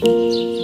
嗯。